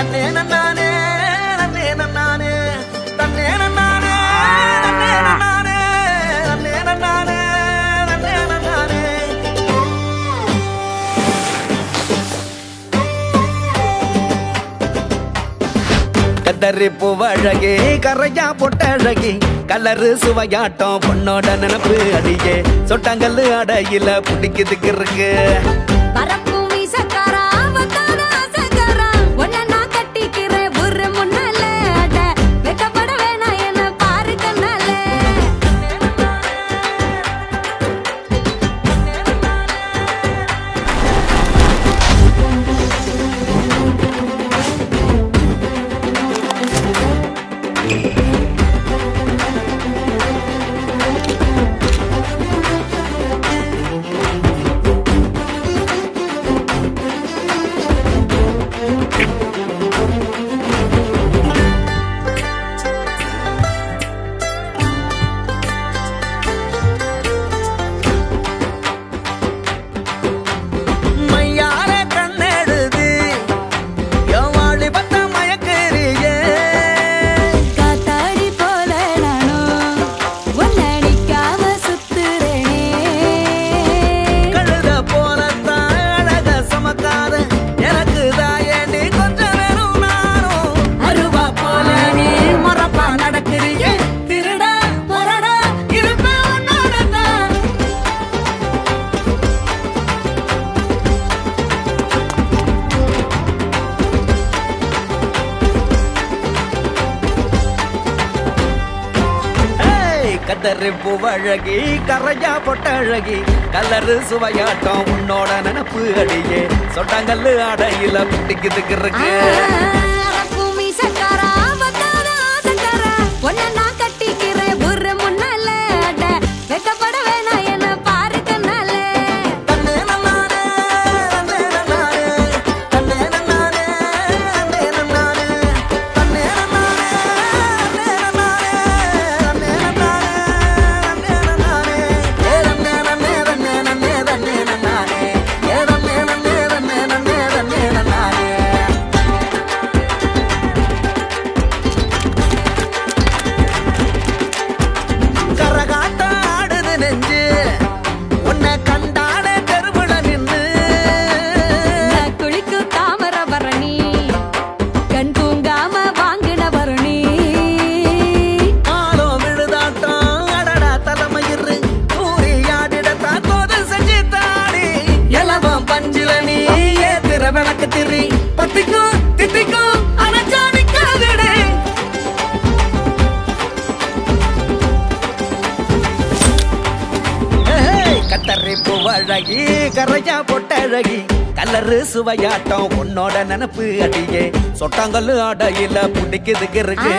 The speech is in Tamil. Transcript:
தன்னே நன்னானே தன்னே நன்னானே தன்னே நன்னானே கரையா பொட்டழகி கலரு சுவையாட்டம் பொண்ணோட நினப்பு அடியே. சொட்டாங்கல்லு அடையில பிடிக்குதுக்கு இருக்கு கதறு புவழகி கரையா பொட்டழகி கலரு சுவையாட்டம் உன்னோட நினப்பு அடியே. சொட்டாங்கல்லு அடையில பிடிக்குதுக்கு இருக்கு கரை வழகி கரையா பொட்டழகி கலரு சுவையாட்டம் உன்னோட நினப்பு அடியே. சொட்டாங்கல்லு ஆடையில பிடிக்குது இருக்கு